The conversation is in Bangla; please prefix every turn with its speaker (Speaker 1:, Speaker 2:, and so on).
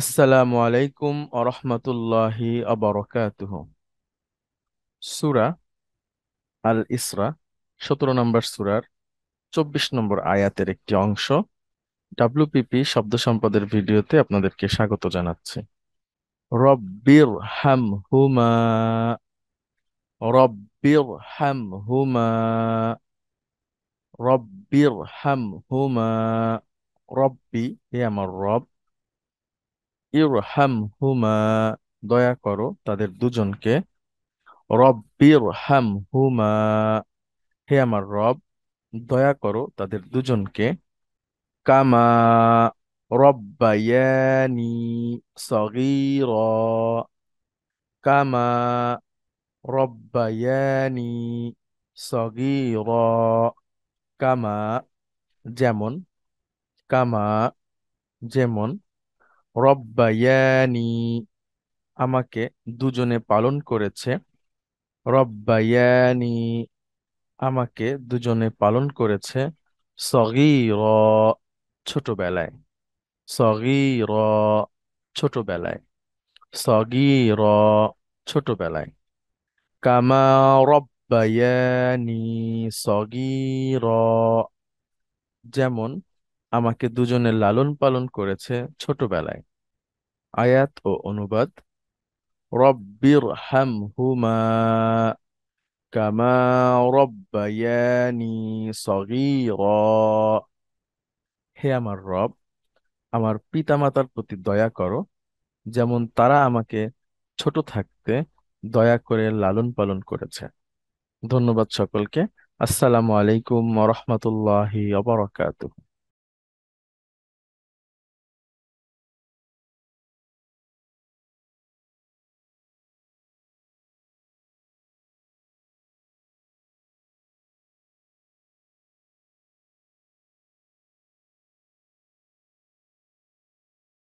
Speaker 1: আসসালামু আলাইকুম আরহামতুল্লাহি আবরকাতুহ সুরা আল ইসরা সতেরো নম্বর সুরার চব্বিশ নম্বর আয়াতের একটি অংশ ডাব্লিউপিপি শব্দ সম্পদের ভিডিওতে আপনাদেরকে স্বাগত জানাচ্ছি। রব্বির হাম হুমা, রব্বির হাম হুমা, রব্বির হাম হুমা, রব্বি হে আমার রব ইরহাম হুমা দয়া করো তাদের দুজনকে। রব্বির হাম হুমা হে আমার রব, দয়া করো তাদের দুজনকে। কামা রব্বায়ানি সগীরা, কামা রব্বায়ানি সগীরা, কামা যেমন কামা যেমন রব্বায়ানি, আমাকে দুজনে পালন করেছে। রব্বায়ানি, আমাকে দুজনে পালন করেছে। সগীর, ছোটবেলায়। সগীর ছোটবেলায়। সগীর, ছোটবেলায়। কামা রব্বায়ানি, সগীর, যেমন আমাকে দুজনে লালন পালন করেছে ছোটবেলায়। আয়াত ও অনুবাদ রব্বির হামহুমা কামা রব্বায়ানি সগীরা। হে আমার রব, আমার পিতামাতার প্রতি দয়া করো, যেমন তারা আমাকে ছোট থাকতে দয়া করে লালন পালন করেছে। ধন্যবাদ সকলকে। আসসালামু আলাইকুম রাহমাতুল্লাহি ওয়া বারাকাতুহু।